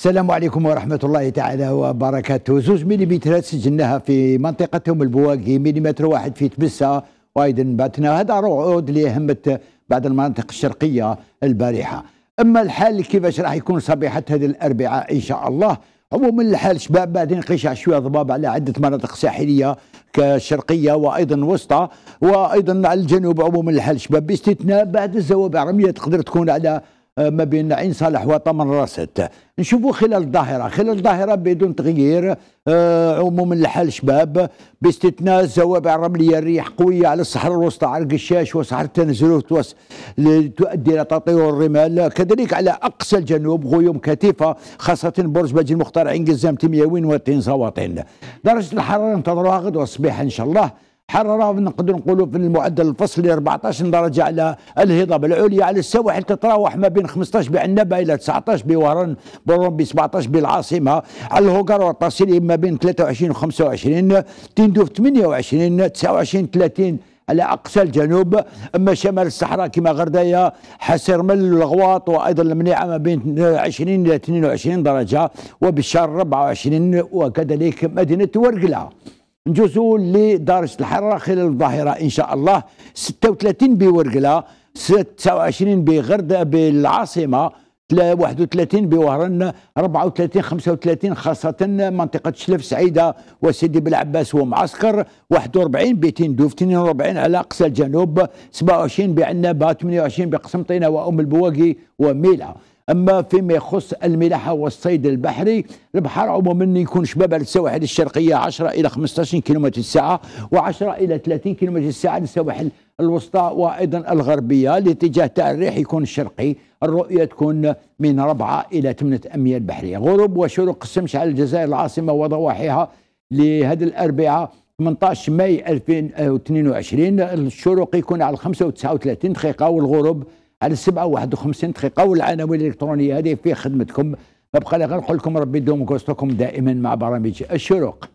السلام عليكم ورحمة الله تعالى وبركاته. زوج مليمترات سجلناها في منطقتهم البواقي مليمتر واحد في تبسة وأيضا بعثنا هذا رعود همت بعض المناطق الشرقية البارحة. أما الحال كيفاش راح يكون صبيحة هذه الأربعاء إن شاء الله؟ عموما الحال شباب بعدين قشع شوية ضباب على عدة مناطق ساحلية كشرقية وأيضا وسطى وأيضا على الجنوب. عموما الحال شباب باستثناء بعد الزوابع الرملية تقدر تكون على ما بين عين صالح وطمن راست نشوفوا خلال الظاهرة. خلال الظاهرة بدون تغيير آه عموما الحال شباب باستثناء الزوابع الرملية الريح قوية على الصحراء الوسطى على القشاش وصحراء التنزل تؤدي إلى تطير الرمال. كذلك على أقصى الجنوب غيوم كثيفة خاصة برج باجي المختار عين قزام تمياوين وتين سواطين درجة الحرارة انتظروها غدوة الصباح إن شاء الله حراره نقدر نقولوا في المعدل الفصلي 14 درجة على الهضاب العليا على السواحل تتراوح ما بين 15 بعنبة إلى 19 بوهران بورون ب 17 بالعاصمة. على الهوغر والتصيلي ما بين 23 و 25 تندوف 28 29 30 على أقصى الجنوب. أما شمال الصحراء كما غردايه حسرمل الغواط وأيضا المنيعة ما بين 20 إلى 22 درجة وبالشار 24 وكذلك مدينة ورقلة. نجوزوا لدرجة الحرارة خلال الظاهرة إن شاء الله. 36 بورقلة 29 بغردة بالعاصمة 31 بوهران 34 35 خاصة منطقة شلف سعيدة وسيدي بالعباس ومعسكر 41 بتندوف 42 على أقصى الجنوب 27 بعنابة 28 بقسنطينة وأم البواقي وميلا أما فيما يخص الملاحة والصيد البحري البحر عموما يكون شباب على السواحل الشرقية 10 إلى 15 كيلومتر الساعة و10 إلى 30 كيلومتر الساعة للسواحل الوسطى وأيضا الغربية. الاتجاه تاع الريح يكون الشرقي الرؤية تكون من 4 إلى 8 أميال بحرية. غروب وشروق الشمس على الجزائر العاصمة وضواحيها لهذه الأربعاء 18 ماي 2022 الشروق يكون على 5 و 39 دقيقة والغروب على السبعة واحد وخمسين دقيقة والعناوين الإلكترونية هذه في خدمتكم. بقى غير نقول لكم ربي يدوم دائما مع برامج الشروق.